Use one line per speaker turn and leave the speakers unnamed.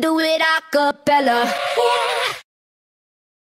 do it a cappella.